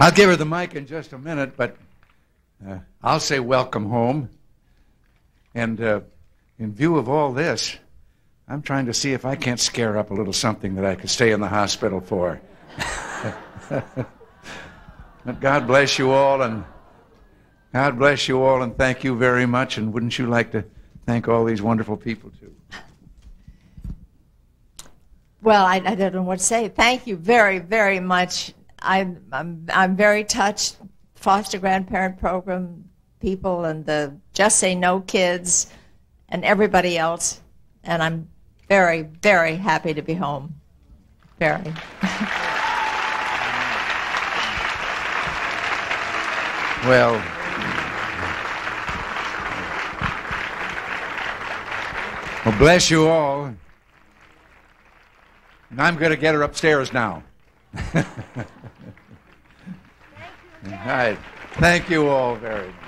I'll give her the mic in just a minute, but uh, I'll say welcome home. And uh, in view of all this, I'm trying to see if I can't scare up a little something that I could stay in the hospital for. but God bless you all, and God bless you all, and thank you very much. And wouldn't you like to thank all these wonderful people too? Well, I, I don't know what to say. Thank you very, very much. I'm, I'm, I'm very touched. Foster grandparent program people and the Just Say No kids and everybody else. And I'm very, very happy to be home. Very. Well, well, bless you all. And I'm going to get her upstairs now. all right. Thank you all very much.